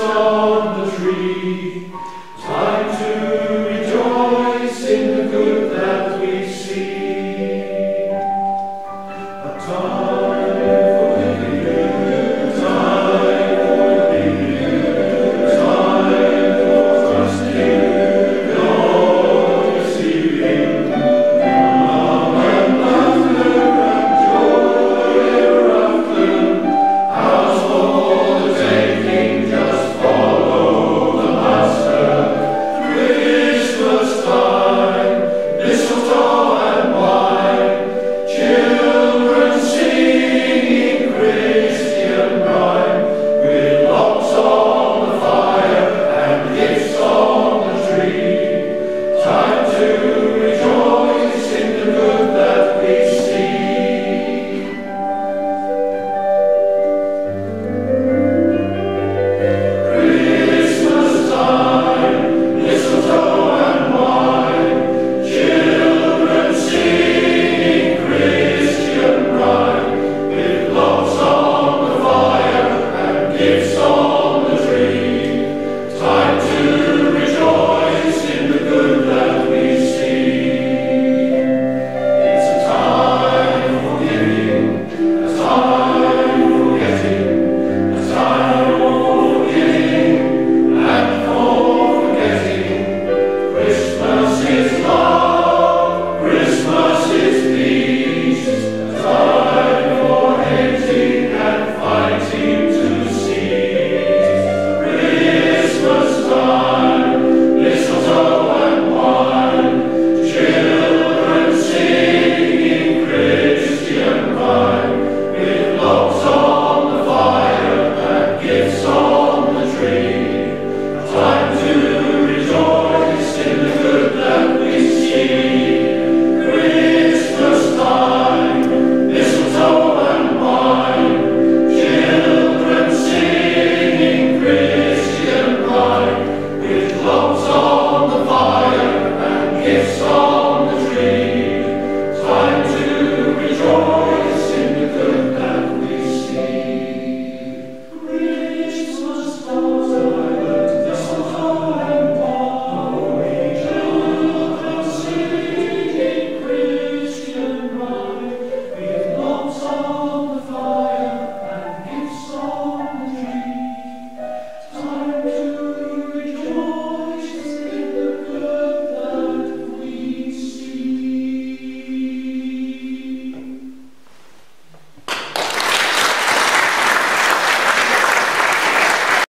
on the tree.